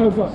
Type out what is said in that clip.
Cover.